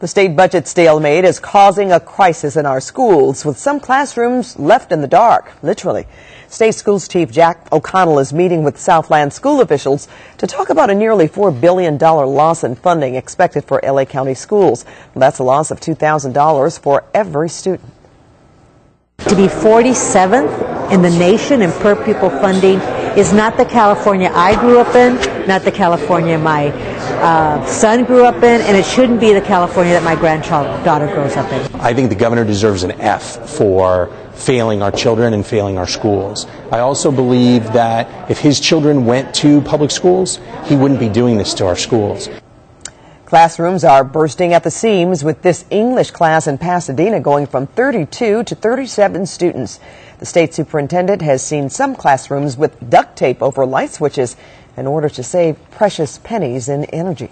The state budget stalemate is causing a crisis in our schools, with some classrooms left in the dark, literally. State Schools Chief Jack O'Connell is meeting with Southland school officials to talk about a nearly $4 billion loss in funding expected for LA County schools. That's a loss of $2,000 for every student. To be 47th in the nation in per pupil funding is not the California I grew up in, not the California my uh, son grew up in, and it shouldn't be the California that my grandchild daughter grows up in. I think the governor deserves an F for failing our children and failing our schools. I also believe that if his children went to public schools, he wouldn't be doing this to our schools. Classrooms are bursting at the seams with this English class in Pasadena going from 32 to 37 students. The state superintendent has seen some classrooms with duct tape over light switches in order to save precious pennies in energy.